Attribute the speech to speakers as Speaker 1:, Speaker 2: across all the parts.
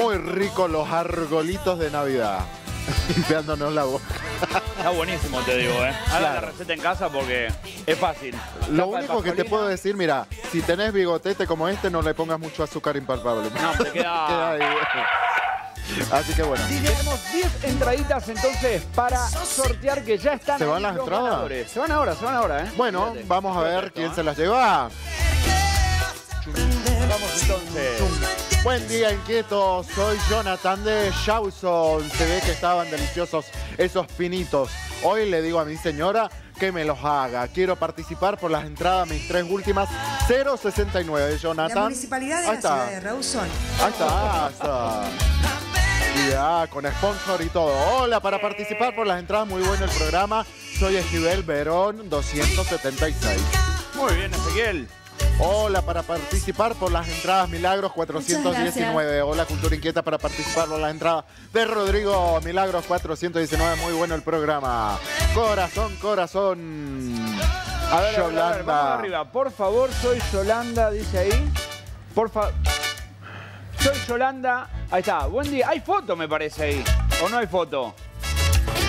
Speaker 1: Muy ricos los argolitos de Navidad. Limpiándonos la boca.
Speaker 2: Está buenísimo, te digo, ¿eh? Haga la receta en casa porque es fácil.
Speaker 1: Lo
Speaker 2: Tapa
Speaker 1: único que te puedo decir, mira, si tenés bigotete como este, no le pongas mucho azúcar impalpable.
Speaker 2: No, te queda-
Speaker 1: Queda ahí. Así que bueno.
Speaker 2: Tenemos 10 entraditas entonces para sortear que ya están
Speaker 1: ¿Se van las entradas?
Speaker 2: ganadores. Se van ahora, se van ahora, ¿eh?
Speaker 1: Bueno,
Speaker 2: Fíjate.
Speaker 1: vamos a ver quién
Speaker 2: esto,
Speaker 1: se
Speaker 2: ¿eh?
Speaker 1: las lleva. Buen día, inquietos. Soy Jonathan de Shawson. Se ve que estaban deliciosos esos pinitos. Hoy le digo a mi señora que me los haga. Quiero participar por las entradas, mis tres últimas. 069, Jonathan.
Speaker 3: La municipalidad de
Speaker 1: Ahí
Speaker 3: la
Speaker 1: está.
Speaker 3: ciudad de Rawson.
Speaker 1: Ahí está, ahí está. Ya, con sponsor y todo. Hola, para participar por las entradas, muy bueno el programa. Soy Esquivel Verón 276.
Speaker 2: Muy bien, Ezequiel.
Speaker 1: Hola, para participar por las entradas Milagros 419. Hola, Cultura Inquieta, para participar por las entradas de Rodrigo Milagros 419. Muy bueno el programa. Corazón, corazón.
Speaker 2: A ver, a ver, a ver,
Speaker 1: Yolanda.
Speaker 2: vamos arriba. Por favor, soy Yolanda, dice ahí. Por favor. Soy Yolanda. Ahí está. Buen día. Hay foto, me parece ahí. ¿O no hay foto?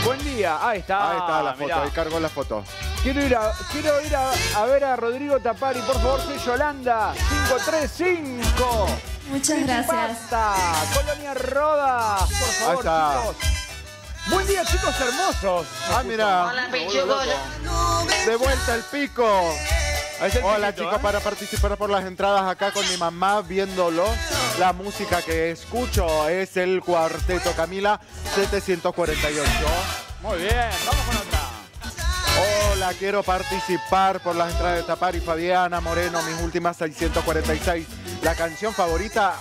Speaker 2: Buen día. Ahí está.
Speaker 1: Ahí está la foto,
Speaker 2: mirá.
Speaker 1: ahí cargó la foto.
Speaker 2: Quiero ir, a, quiero ir a, a ver a Rodrigo Tapari. Por favor, soy Yolanda. 535.
Speaker 4: Muchas gracias.
Speaker 2: Basta. Colonia Roda. Por favor,
Speaker 1: Ahí está.
Speaker 2: chicos. Buen día, chicos hermosos.
Speaker 1: Ah, mira.
Speaker 2: Loco.
Speaker 1: De vuelta el pico. Hola
Speaker 2: piquito,
Speaker 1: chicos,
Speaker 2: ¿eh?
Speaker 1: para participar por las entradas acá con mi mamá viéndolo. La música que escucho es el cuarteto Camila 748.
Speaker 2: Muy bien, vamos con
Speaker 1: quiero participar por las entradas de Tapar y Fabiana Moreno, mis últimas 646. La canción favorita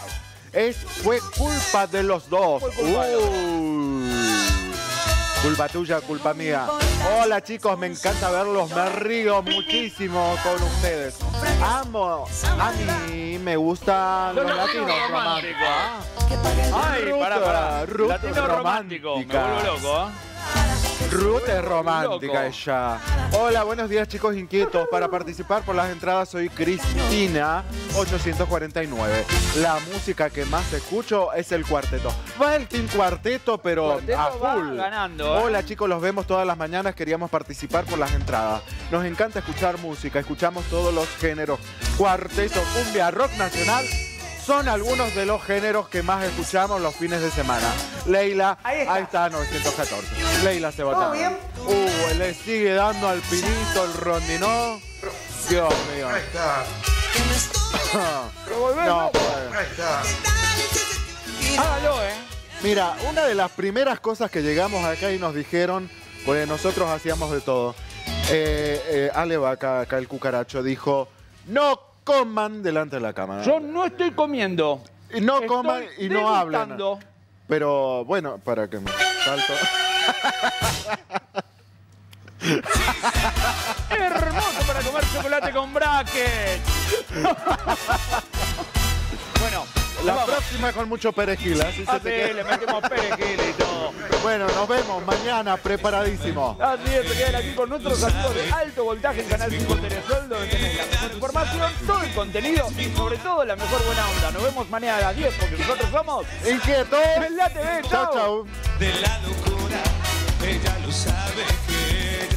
Speaker 1: es Fue culpa de los dos.
Speaker 2: Fue culpa
Speaker 1: tuya, culpa mía. Hola chicos, me encanta verlos, me río muchísimo con ustedes. Amo, a mí me gustan los latinos románticos.
Speaker 2: Ay,
Speaker 1: Ruth,
Speaker 2: pará, pará.
Speaker 1: Ruth
Speaker 2: Latino romántico. Me vuelvo loco, ¿eh?
Speaker 1: Ruth es romántica ella. Hola, buenos días chicos inquietos. Para participar por las entradas soy Cristina 849. La música que más escucho es el cuarteto. Va el Team Cuarteto, pero
Speaker 2: Cuarteto
Speaker 1: a full.
Speaker 2: ganando, ¿eh?
Speaker 1: Hola chicos, los vemos todas las mañanas. Queríamos participar por las entradas. Nos encanta escuchar música. Escuchamos todos los géneros. Cuarteto, cumbia, rock nacional. Son algunos de los géneros que más escuchamos los fines de semana. Leila,
Speaker 3: Ahí
Speaker 1: ahí
Speaker 3: está.
Speaker 1: está, 914. Leila se va
Speaker 3: ¿Todo bien?
Speaker 1: Uh, le sigue dando al pinito el rondinó. Dios mío. No, pues.
Speaker 2: Hágalo, ¿eh?
Speaker 1: Mira, una de las primeras cosas que llegamos acá y nos dijeron, porque nosotros hacíamos de todo. Eh, eh, Ale Vaca, acá el cucaracho, dijo: No coman delante de la cámara.
Speaker 2: Yo no estoy comiendo.
Speaker 1: Y no
Speaker 2: Estoy
Speaker 1: coman y no hablan.
Speaker 2: degustando.
Speaker 1: Pero bueno, para que me salto.
Speaker 2: Hermoso para comer chocolate con bracket.
Speaker 1: La
Speaker 2: vamos.
Speaker 1: próxima con mucho perejil, así se
Speaker 2: Ah,
Speaker 1: te queda.
Speaker 2: le metemos perejil y todo.
Speaker 1: Bueno, nos vemos mañana preparadísimo.
Speaker 2: Así es, se quedan aquí con nuestros amigos de alto voltaje en Canal 5 Telesol, donde tenés la mejor información, todo el contenido y sobre todo la mejor buena onda. Nos vemos mañana a las 10 porque nosotros somos
Speaker 1: Inquieto.
Speaker 2: en la TV.
Speaker 1: Chau, chau.
Speaker 5: de la locura, ella lo sabe que